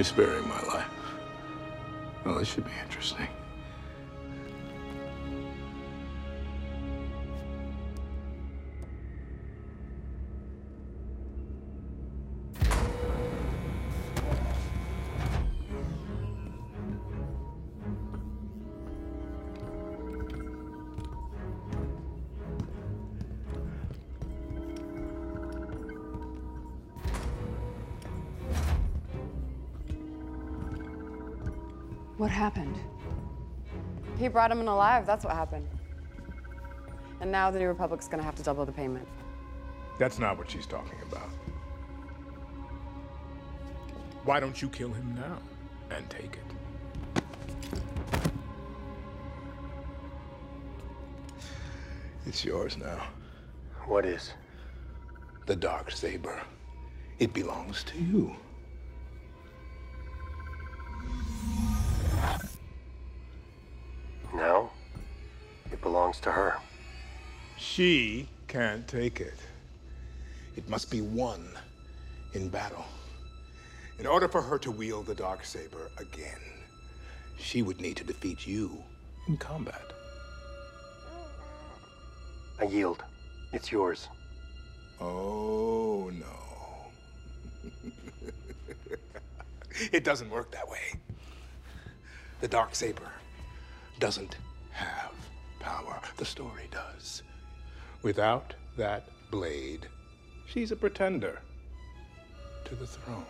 You're sparing my life. Well, this should be interesting. What happened? He brought him in alive, that's what happened. And now the New Republic's gonna have to double the payment. That's not what she's talking about. Why don't you kill him now and take it? It's yours now. What is? The Darksaber. It belongs to you. Belongs to her. She can't take it. It must be won in battle. In order for her to wield the Darksaber again, she would need to defeat you in combat. I yield. It's yours. Oh, no. it doesn't work that way. The Darksaber doesn't. The story does. Without that blade, she's a pretender to the throne.